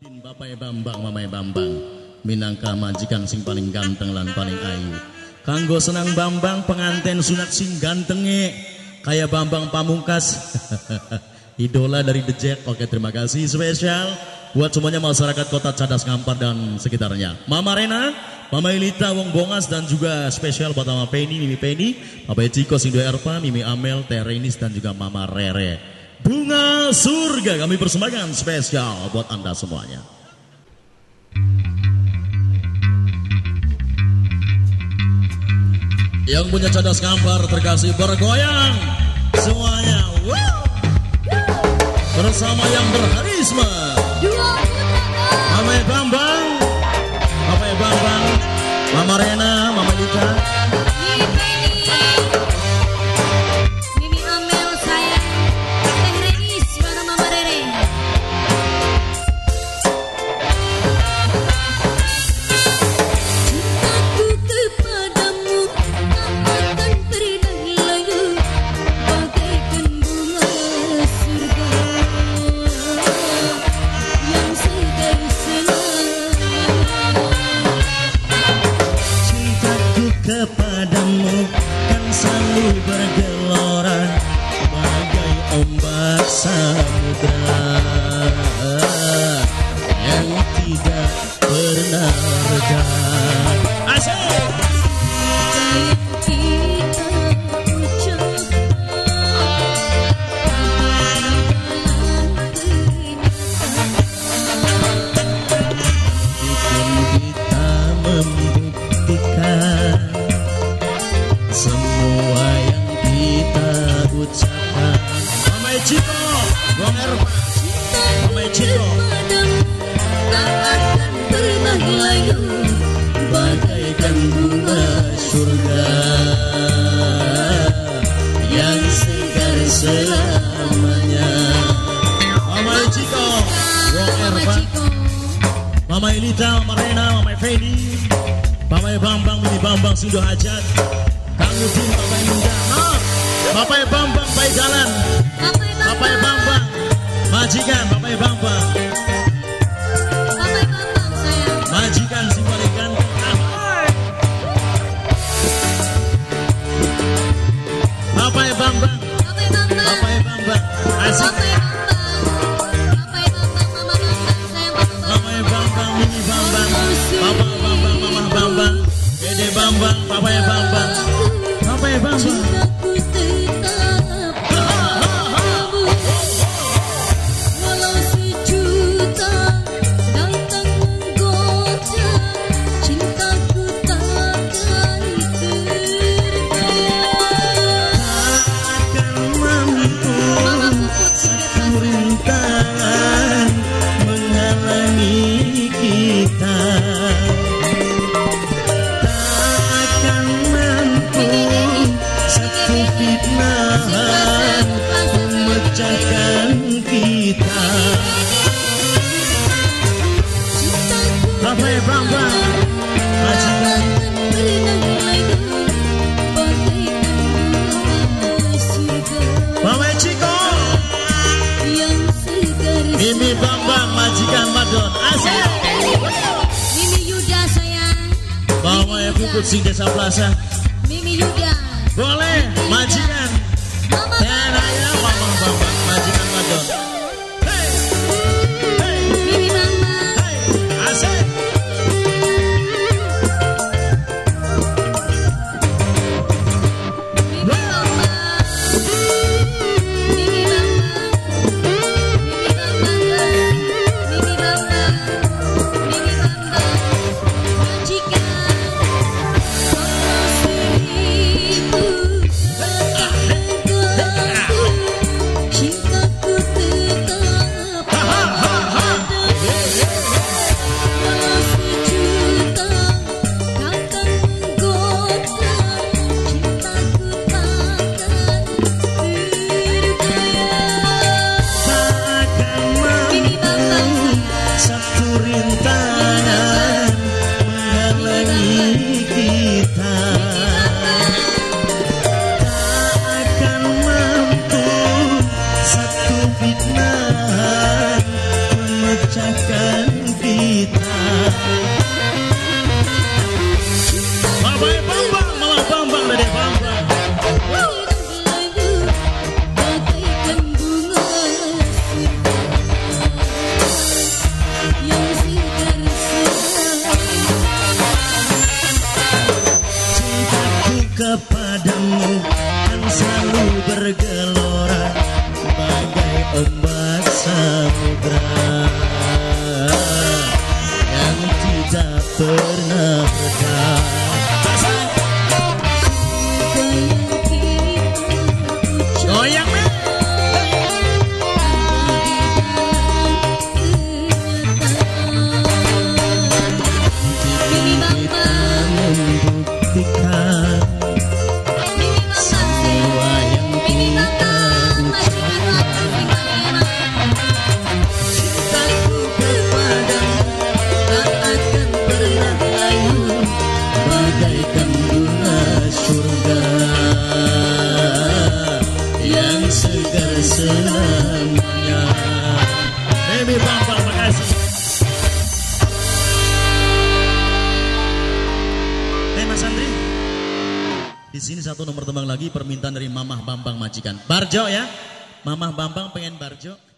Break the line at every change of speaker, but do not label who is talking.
Bapak Bambang, Mamai Bambang, minangka majikan sing paling ganteng lan paling ayu. Kanggo senang Bambang pengantin sunat sing gantenge, kayak Bambang Pamungkas. Idola dari The Jack. Oke, terima kasih spesial buat semuanya masyarakat Kota Cadas Ngampar dan sekitarnya. Mama Rena, Mama Ilita Wong Bongas dan juga spesial buat Mama Penny, Mimi Penny, Papa Ciko Sindo Erpa, Mimi Amel, Terenis dan juga Mama Rere. Bunga surga kami persembahkan spesial buat Anda semuanya. Yang punya cadas gambar terkasih bergoyang semuanya. Woo! Bersama yang berharisma. Mama Bambang, Mama Bambang, Mama Rena, ombak samudra selamanya. Mama Ciko, Wong
Mama
Ervan, Mama Elita, Mama Rena, Mama Mama Bambang, Mini Bambang sudah hajat. Kang Udin, Papa Indah, Bapak Bambang baik jalan, Bapak Bambang, Bapak Bambang,
Bambang
Bapak Bambang, asik.
Papa Bambang Bambang Mama Bambang
Mama Bambang, Mini Bambang, Papa Bambang, Mama Bambang, Dede Bambang, Papa Bambang, Papa Bambang. Sing desa plaza.
Mimi Yuda
Boleh, padamu kan selalu bergelar selamanya. Baby Bambang, makasih Eh Mas Andri di sini satu nomor tembang lagi permintaan dari Mamah Bambang Majikan. Barjo ya. Mamah Bambang pengen Barjo.